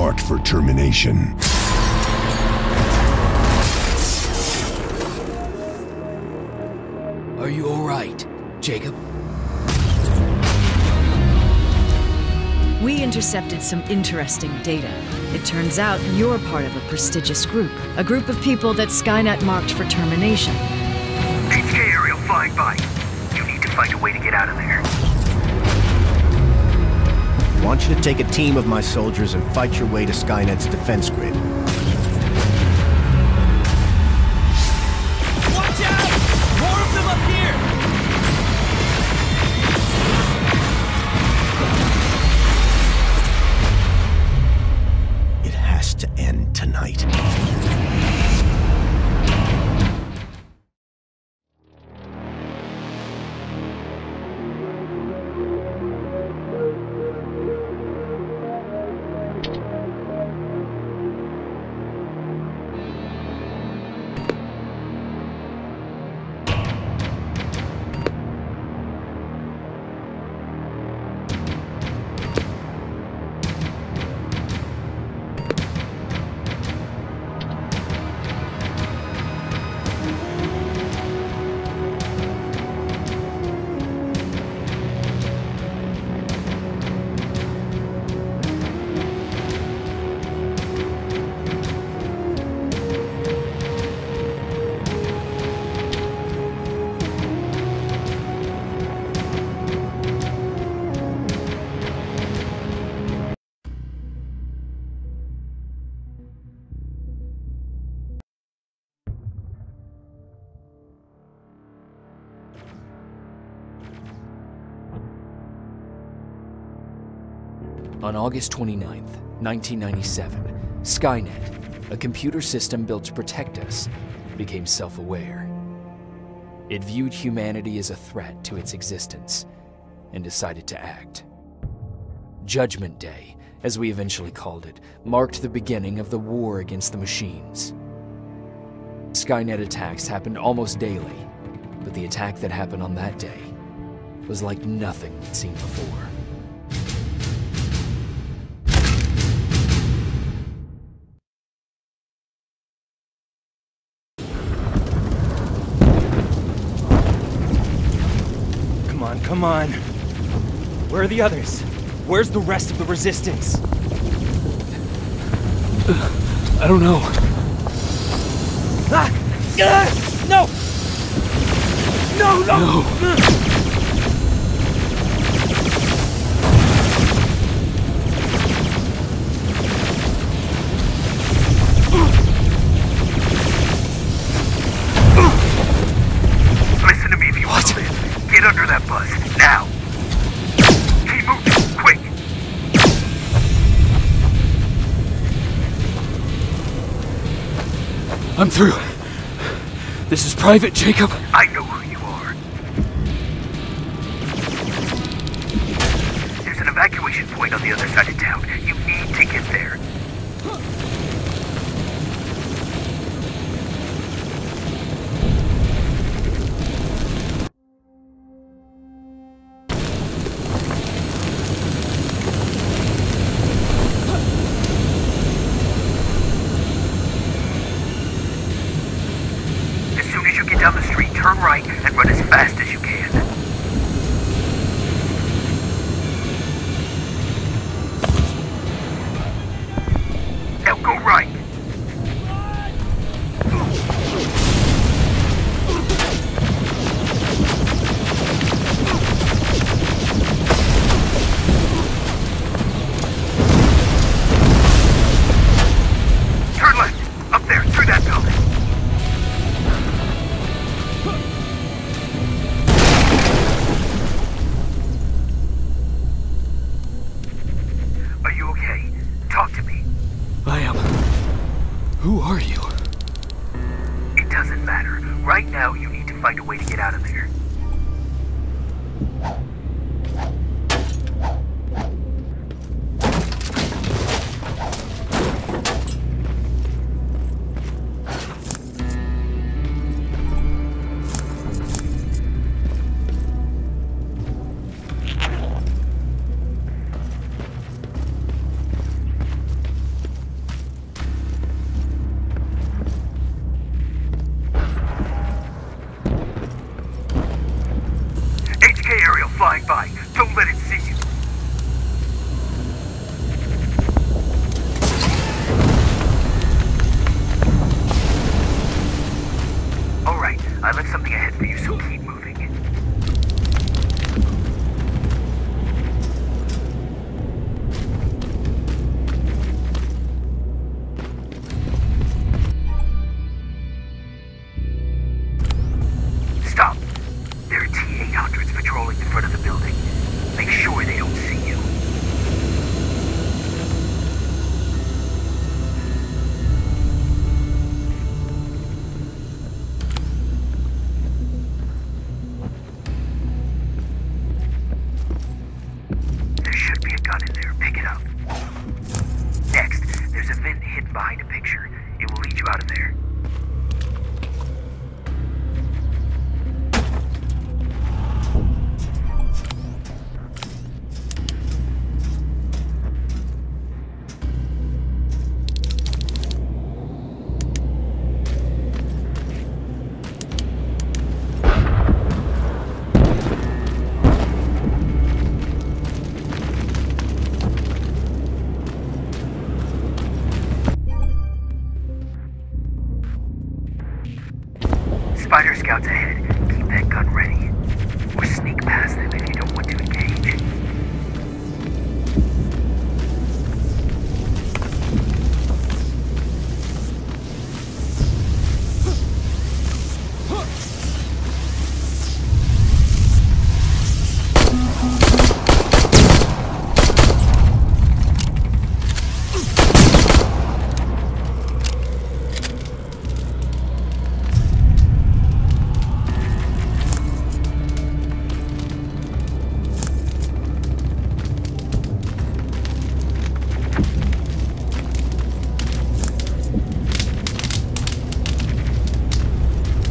Jacob Rivers, marked for termination. Are you alright, Jacob? We intercepted some interesting data. It turns out you're part of a prestigious group. A group of people that Skynet marked for termination. HK aerial flying by. You need to find a way to get out of there. I want you to take a team of my soldiers and fight your way to Skynet's defense grid. On August 29th, 1997, Skynet, a computer system built to protect us, became self aware. It viewed humanity as a threat to its existence and decided to act. Judgment Day, as we eventually called it, marked the beginning of the war against the machines. Skynet attacks happened almost daily, but the attack that happened on that day was like nothing we'd seen before. Come on. Where are the others? Where's the rest of the resistance? I don't know. Ah! Ah! No! No, no! I'm through. This is Private Jacob. I know who you are. There's an evacuation point on the other side of town. You need to get there. Down the street, turn right and run as fast as you can. Are you? outfits patrolling in front of the building. Make sure they don't see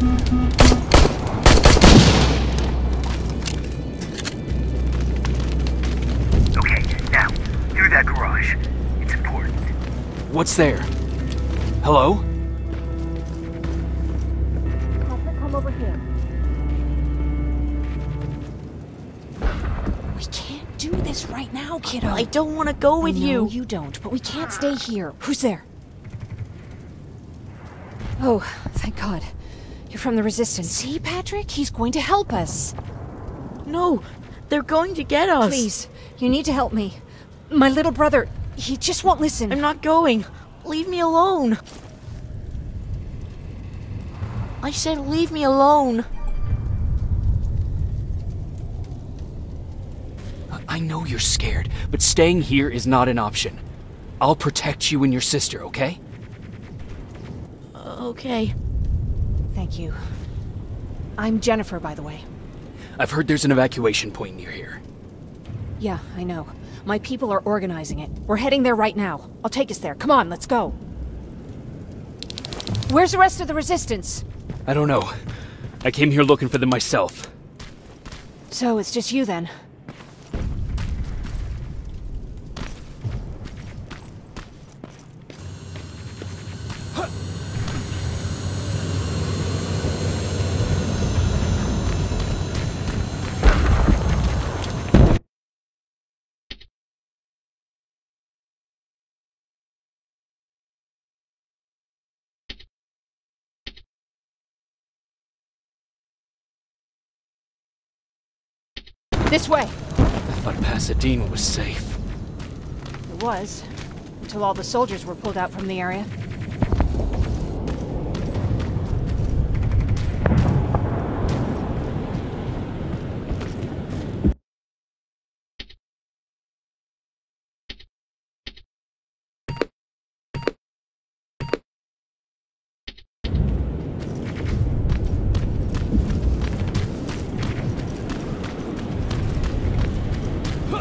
Okay, now, through that garage. It's important. What's there? Hello? We can't do this right now, kiddo. I don't want to go with you. you don't, but we can't stay here. Who's there? Oh, thank God. You're from the Resistance. See, Patrick? He's going to help us. No, they're going to get us. Please, you need to help me. My little brother, he just won't listen. I'm not going. Leave me alone. I said leave me alone. I know you're scared, but staying here is not an option. I'll protect you and your sister, okay? Okay. Thank you. I'm Jennifer, by the way. I've heard there's an evacuation point near here. Yeah, I know. My people are organizing it. We're heading there right now. I'll take us there. Come on, let's go. Where's the rest of the Resistance? I don't know. I came here looking for them myself. So it's just you then. This way! I thought Pasadena was safe. It was. Until all the soldiers were pulled out from the area.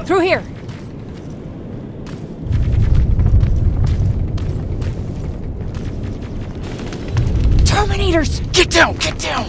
Through here! Terminators! Get down! Get down!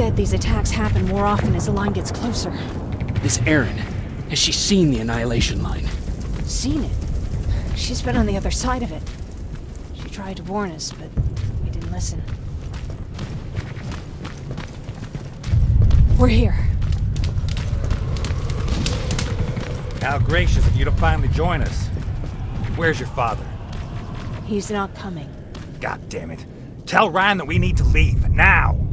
Said these attacks happen more often as the line gets closer. This Erin, has she seen the Annihilation Line? Seen it. She's been on the other side of it. She tried to warn us, but we didn't listen. We're here. How gracious of you to finally join us. Where's your father? He's not coming. God damn it. Tell Ryan that we need to leave, now!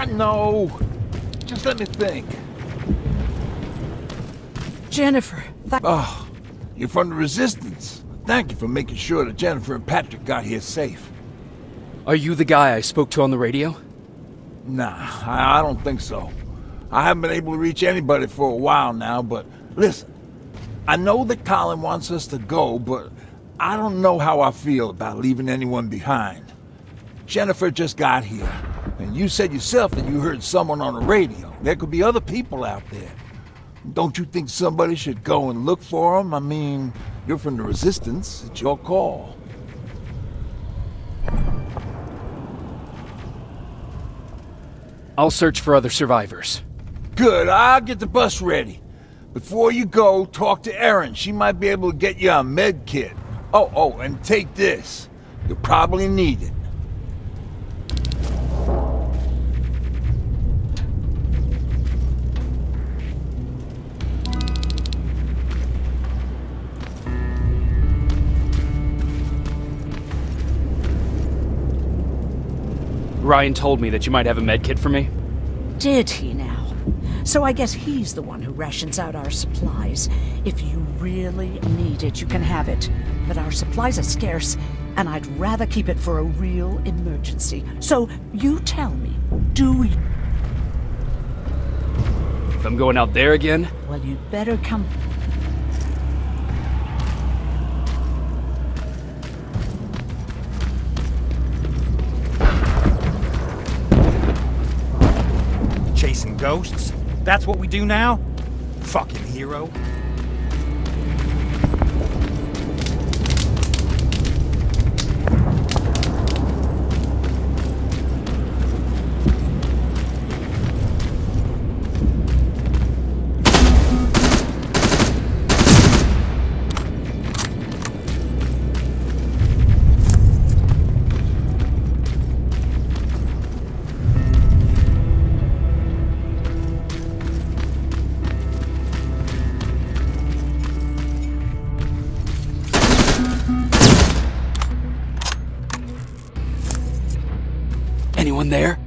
I know. Just let me think. Jennifer, Oh, you're from the Resistance. Thank you for making sure that Jennifer and Patrick got here safe. Are you the guy I spoke to on the radio? Nah, I, I don't think so. I haven't been able to reach anybody for a while now, but listen. I know that Colin wants us to go, but I don't know how I feel about leaving anyone behind. Jennifer just got here, and you said yourself that you heard someone on the radio. There could be other people out there. Don't you think somebody should go and look for them? I mean, you're from the Resistance. It's your call. I'll search for other survivors. Good, I'll get the bus ready. Before you go, talk to Erin. She might be able to get you a med kit. Oh, oh, and take this. You'll probably need it. Ryan told me that you might have a med kit for me. Did he now? So I guess he's the one who rations out our supplies. If you really need it, you can have it. But our supplies are scarce, and I'd rather keep it for a real emergency. So you tell me, do you? If I'm going out there again, Well, you'd better come. Ghosts? That's what we do now? Fucking hero. Anyone there?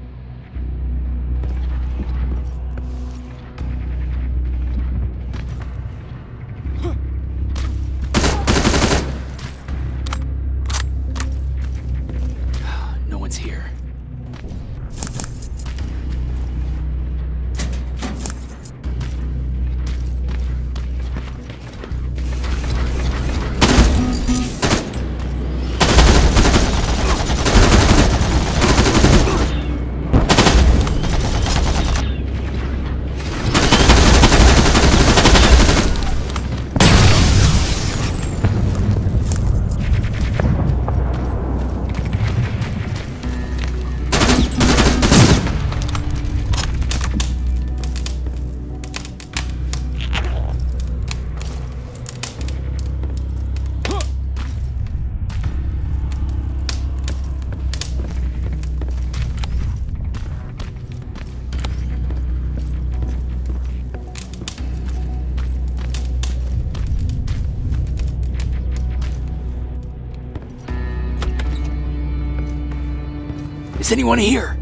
Anyone here?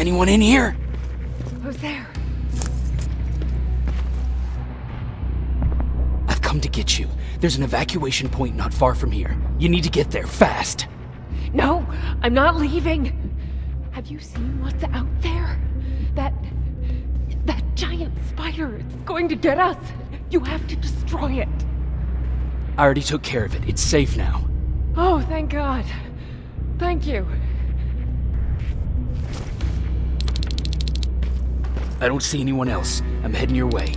Anyone in here? Who's there? I've come to get you. There's an evacuation point not far from here. You need to get there fast. No, I'm not leaving. Have you seen what's out there? That. that giant spider. It's going to get us. You have to destroy it. I already took care of it. It's safe now. Oh, thank God. Thank you. I don't see anyone else. I'm heading your way.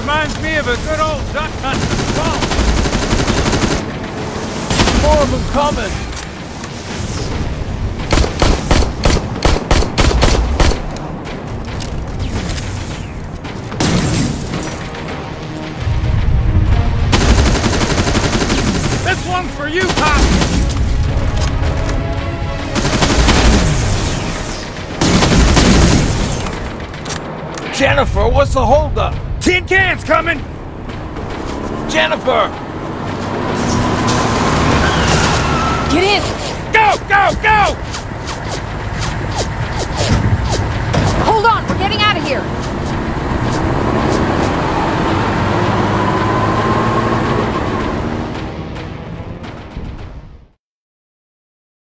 Reminds me of a good old duck hunt. More of them coming. This one's for you, Pop! Jennifer, what's the holdup? Tin cans coming! Jennifer! Get in! Go, go, go! Hold on, we're getting out of here.